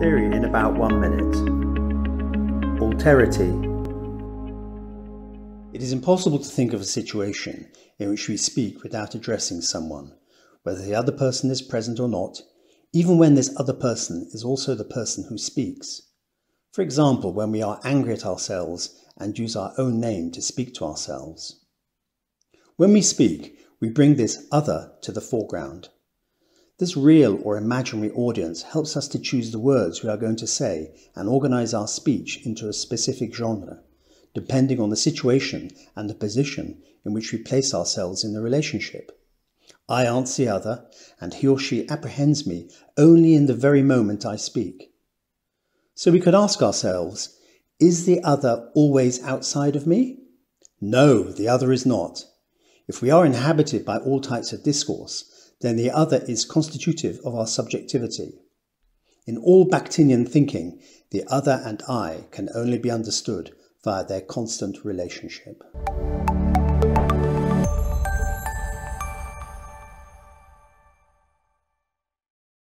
Theory in about one minute. Alterity. It is impossible to think of a situation in which we speak without addressing someone, whether the other person is present or not, even when this other person is also the person who speaks. For example, when we are angry at ourselves and use our own name to speak to ourselves. When we speak, we bring this other to the foreground. This real or imaginary audience helps us to choose the words we are going to say and organize our speech into a specific genre, depending on the situation and the position in which we place ourselves in the relationship. I answer the other, and he or she apprehends me only in the very moment I speak. So we could ask ourselves, is the other always outside of me? No, the other is not. If we are inhabited by all types of discourse, then the other is constitutive of our subjectivity. In all Bakhtinian thinking, the other and I can only be understood via their constant relationship.